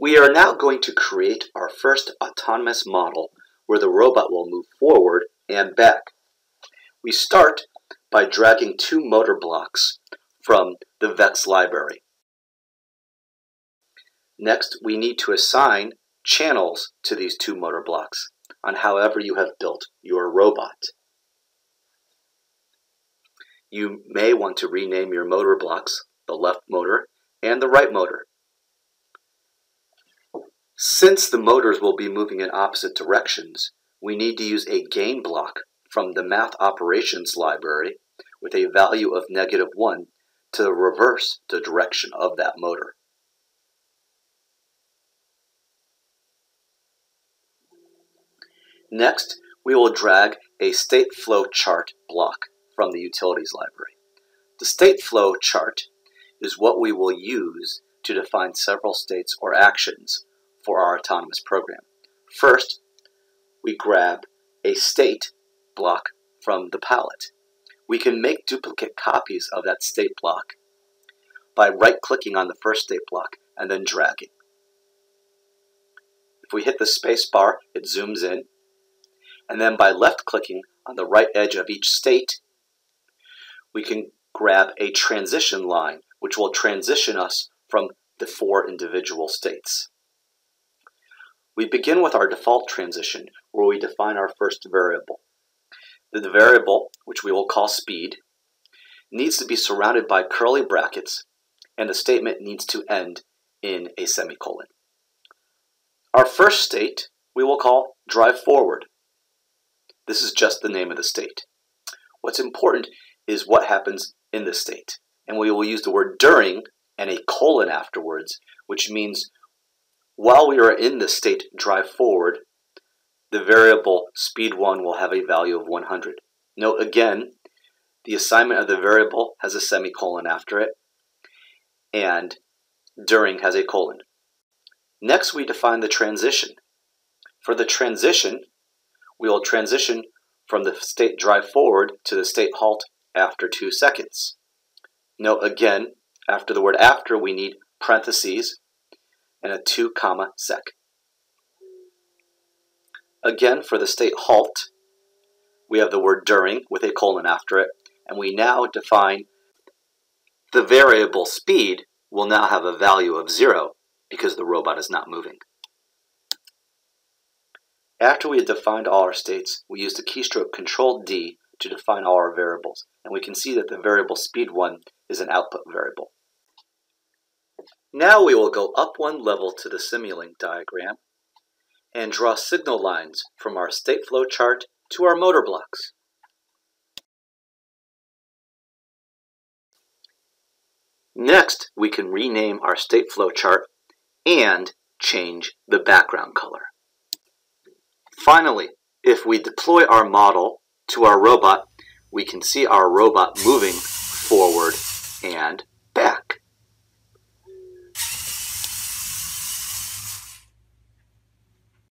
We are now going to create our first autonomous model where the robot will move forward and back. We start by dragging two motor blocks from the VEX library. Next, we need to assign channels to these two motor blocks on however you have built your robot. You may want to rename your motor blocks, the left motor and the right motor. Since the motors will be moving in opposite directions, we need to use a gain block from the math operations library with a value of negative 1 to reverse the direction of that motor. Next, we will drag a Stateflow chart block from the utilities library. The Stateflow chart is what we will use to define several states or actions for our autonomous program. First, we grab a state block from the palette. We can make duplicate copies of that state block by right-clicking on the first state block and then dragging. If we hit the space bar, it zooms in. And then by left-clicking on the right edge of each state, we can grab a transition line, which will transition us from the four individual states. We begin with our default transition, where we define our first variable. The variable, which we will call speed, needs to be surrounded by curly brackets, and the statement needs to end in a semicolon. Our first state we will call drive forward. This is just the name of the state. What's important is what happens in the state. And we will use the word during and a colon afterwards, which means while we are in the state drive forward, the variable speed1 will have a value of 100. Note again, the assignment of the variable has a semicolon after it, and during has a colon. Next, we define the transition. For the transition, we will transition from the state drive forward to the state halt after two seconds. Note again, after the word after, we need parentheses and a 2 comma sec. Again, for the state halt, we have the word during with a colon after it, and we now define the variable speed will now have a value of 0 because the robot is not moving. After we have defined all our states, we use the keystroke Control D to define all our variables, and we can see that the variable speed1 is an output variable. Now we will go up one level to the Simulink diagram and draw signal lines from our Stateflow chart to our motor blocks. Next, we can rename our Stateflow chart and change the background color. Finally, if we deploy our model to our robot, we can see our robot moving forward and